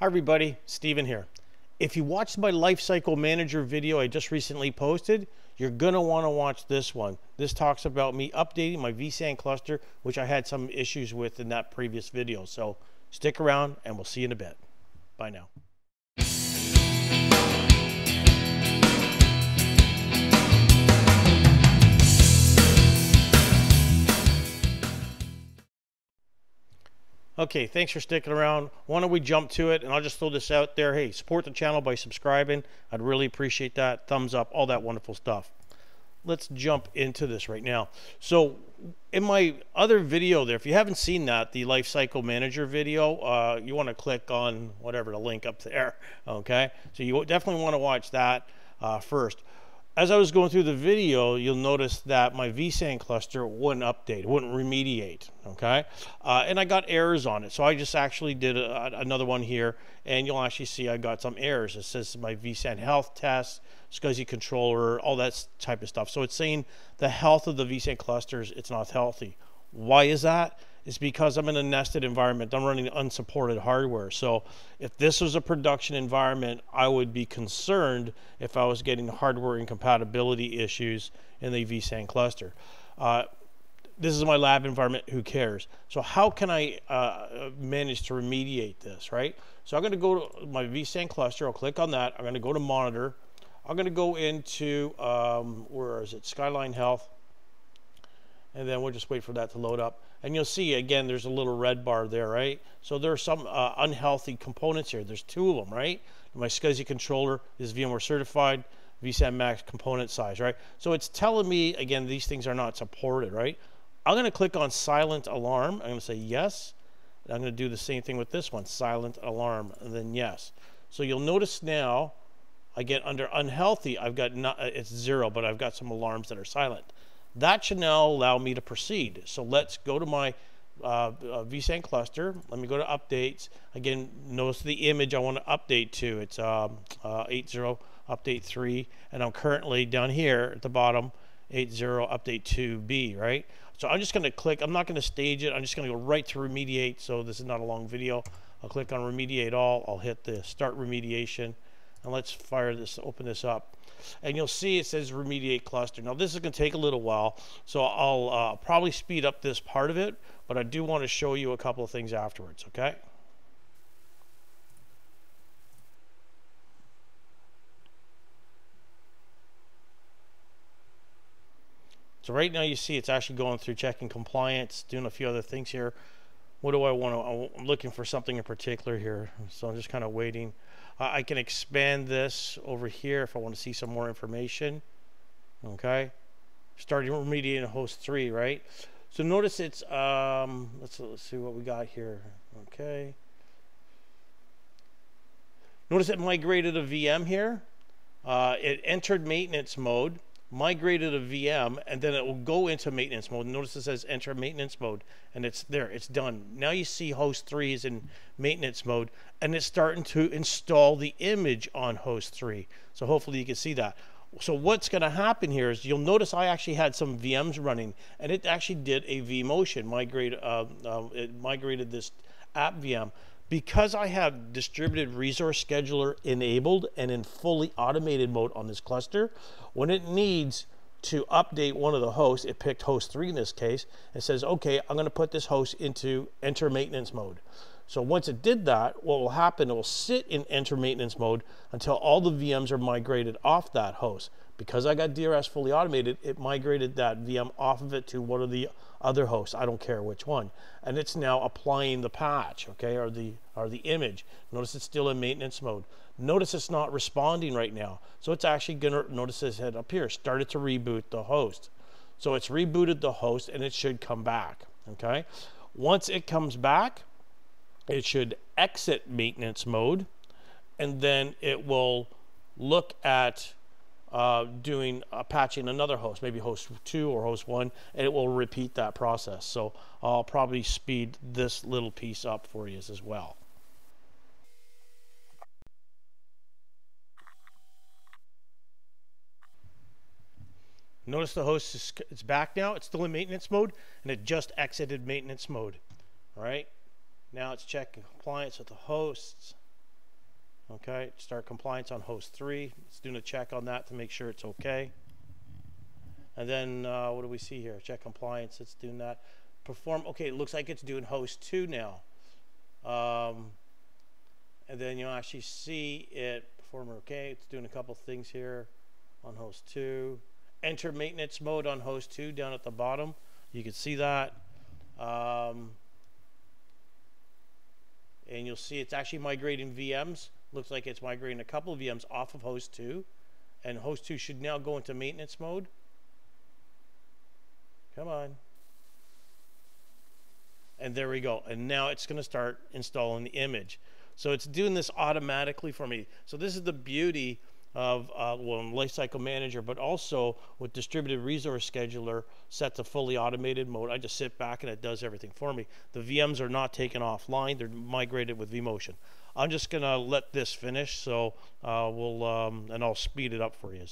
Hi everybody, Steven here. If you watched my Lifecycle Manager video I just recently posted, you're going to want to watch this one. This talks about me updating my vSAN cluster, which I had some issues with in that previous video. So stick around and we'll see you in a bit. Bye now. Okay, thanks for sticking around. Why don't we jump to it? And I'll just throw this out there. Hey, support the channel by subscribing. I'd really appreciate that. Thumbs up, all that wonderful stuff. Let's jump into this right now. So, in my other video there, if you haven't seen that, the Life Cycle Manager video, uh, you want to click on whatever the link up there. Okay, so you definitely want to watch that uh, first as I was going through the video, you'll notice that my vSAN cluster wouldn't update, wouldn't remediate, okay? Uh, and I got errors on it. So I just actually did a, another one here, and you'll actually see I got some errors. It says my vSAN health test, SCSI controller, all that type of stuff. So it's saying the health of the vSAN clusters, it's not healthy. Why is that? It's because I'm in a nested environment. I'm running unsupported hardware. So if this was a production environment, I would be concerned if I was getting hardware incompatibility issues in the vSAN cluster. Uh, this is my lab environment, who cares? So how can I uh, manage to remediate this, right? So I'm gonna go to my vSAN cluster, I'll click on that, I'm gonna go to monitor, I'm gonna go into, um, where is it, Skyline Health, and then we'll just wait for that to load up. And you'll see, again, there's a little red bar there, right? So there are some uh, unhealthy components here. There's two of them, right? My SCSI controller is VMware certified, vSAN Max component size, right? So it's telling me, again, these things are not supported, right? I'm going to click on silent alarm. I'm to say yes. I'm going to do the same thing with this one, silent alarm, and then yes. So you'll notice now, I get under unhealthy, I've got not, it's zero, but I've got some alarms that are silent. That should now allow me to proceed. So let's go to my uh, uh, vSAN cluster. Let me go to updates. Again, notice the image I want to update to. It's um, uh, 8.0 update 3, and I'm currently down here at the bottom 8.0 update 2b, right? So I'm just going to click. I'm not going to stage it. I'm just going to go right to remediate. So this is not a long video. I'll click on remediate all. I'll hit the start remediation, and let's fire this, open this up and you'll see it says remediate cluster. Now this is going to take a little while, so I'll uh, probably speed up this part of it, but I do want to show you a couple of things afterwards, okay? So right now you see it's actually going through checking compliance, doing a few other things here. What do I want to, I'm looking for something in particular here. So I'm just kind of waiting. Uh, I can expand this over here if I want to see some more information. Okay. Starting remediating host 3, right? So notice it's, um, let's, let's see what we got here. Okay. Notice it migrated a VM here. Uh, it entered maintenance mode migrated a VM, and then it will go into maintenance mode. Notice it says enter maintenance mode, and it's there. It's done. Now you see host 3 is in maintenance mode, and it's starting to install the image on host 3. So hopefully you can see that. So what's going to happen here is you'll notice I actually had some VMs running, and it actually did a vMotion migrate. Uh, uh, it migrated this app VM because I have distributed resource scheduler enabled and in fully automated mode on this cluster, when it needs to update one of the hosts, it picked host three in this case, and says, okay, I'm gonna put this host into enter maintenance mode. So once it did that, what will happen, it will sit in enter maintenance mode until all the VMs are migrated off that host. Because I got DRS fully automated, it migrated that VM off of it to one of the other hosts. I don't care which one. And it's now applying the patch, okay, or the or the image. Notice it's still in maintenance mode. Notice it's not responding right now. So it's actually gonna notice this head up here, started to reboot the host. So it's rebooted the host and it should come back. Okay. Once it comes back, it should exit maintenance mode and then it will look at uh, doing uh, patching another host, maybe host two or host one, and it will repeat that process. So I'll probably speed this little piece up for you as well. Notice the host is it's back now. It's still in maintenance mode, and it just exited maintenance mode. All right. Now it's checking compliance with the hosts. Okay, start compliance on host three. It's doing a check on that to make sure it's okay. And then uh, what do we see here? Check compliance. It's doing that. Perform. Okay, it looks like it's doing host two now. Um, and then you'll actually see it perform okay. It's doing a couple things here on host two. Enter maintenance mode on host two down at the bottom. You can see that. Um, and you'll see it's actually migrating VMs. Looks like it's migrating a couple of VMs off of host 2. And host 2 should now go into maintenance mode. Come on. And there we go. And now it's going to start installing the image. So it's doing this automatically for me. So this is the beauty of uh, well, Lifecycle Manager, but also with Distributed Resource Scheduler set to fully automated mode. I just sit back and it does everything for me. The VMs are not taken offline; they're migrated with vMotion. I'm just gonna let this finish, so uh, we'll um, and I'll speed it up for you.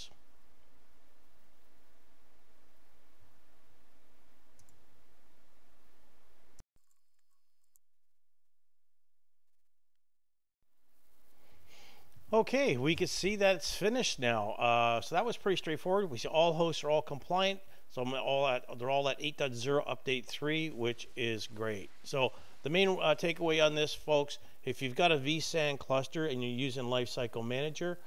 Okay, we can see that it's finished now. Uh, so that was pretty straightforward. We see all hosts are all compliant. So all at, they're all at 8.0 update 3, which is great. So the main uh, takeaway on this, folks, if you've got a vSAN cluster and you're using Lifecycle Manager,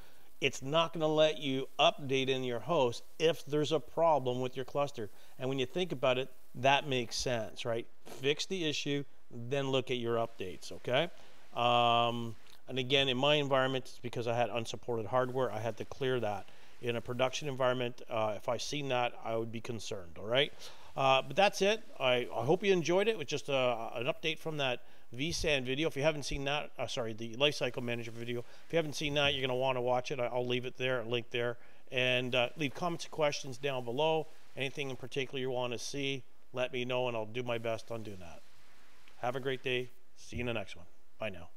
it's not going to let you update in your host if there's a problem with your cluster. And when you think about it, that makes sense, right? Fix the issue, then look at your updates, okay? Um, and again, in my environment, it's because I had unsupported hardware. I had to clear that. In a production environment, uh, if I seen that, I would be concerned. All right. Uh, but that's it. I, I, hope you enjoyed it. It was just a, an update from that vSAN video. If you haven't seen that, uh, sorry, the Lifecycle Manager video. If you haven't seen that, you're going to want to watch it. I'll leave it there, link there, and uh, leave comments and questions down below. Anything in particular you want to see, let me know, and I'll do my best on doing that. Have a great day. See you in the next one. Bye now.